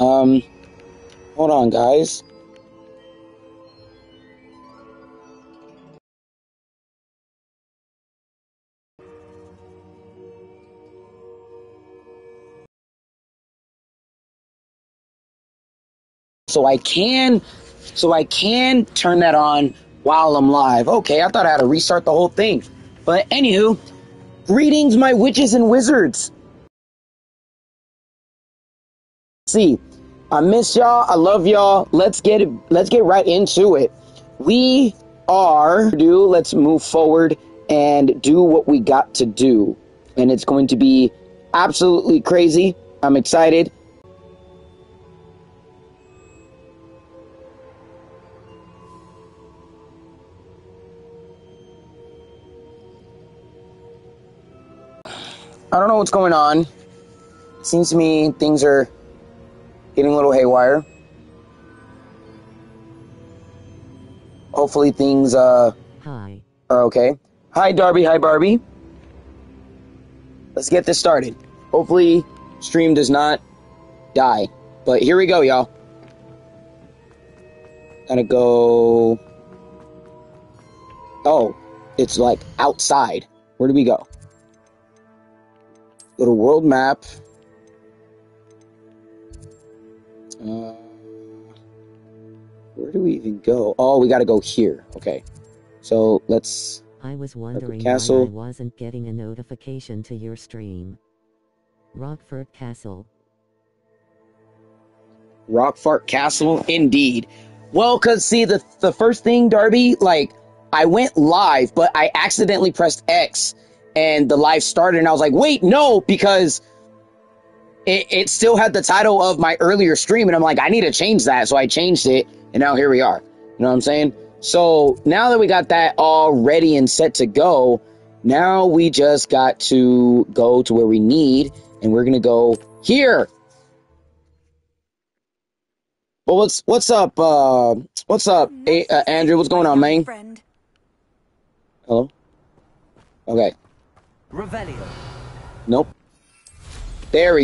Um, hold on, guys. So I can, so I can turn that on while I'm live. Okay, I thought I had to restart the whole thing. But anywho, greetings, my witches and wizards. See, I miss y'all. I love y'all. Let's get it. Let's get right into it. We are do. Let's move forward and do what we got to do, and it's going to be absolutely crazy. I'm excited. I don't know what's going on. Seems to me things are getting a little haywire. Hopefully things uh, Hi. are okay. Hi Darby, hi Barbie. Let's get this started. Hopefully stream does not die. But here we go, y'all. Gonna go. Oh, it's like outside. Where do we go? Go to world map. Uh, where do we even go? Oh, we gotta go here. Okay. So let's. I was wondering castle. why I wasn't getting a notification to your stream. Rockford Castle. Rockfart Castle, indeed. Well, cause see the the first thing, Darby, like I went live, but I accidentally pressed X, and the live started, and I was like, wait, no, because it, it still had the title of my earlier stream, and I'm like, I need to change that, so I changed it, and now here we are. You know what I'm saying? So now that we got that all ready and set to go, now we just got to go to where we need, and we're gonna go here. Well, what's what's up? Uh, what's up, A- uh, Andrew? What's going on, man? Friend. Hello. Okay. Revelio. Nope. There we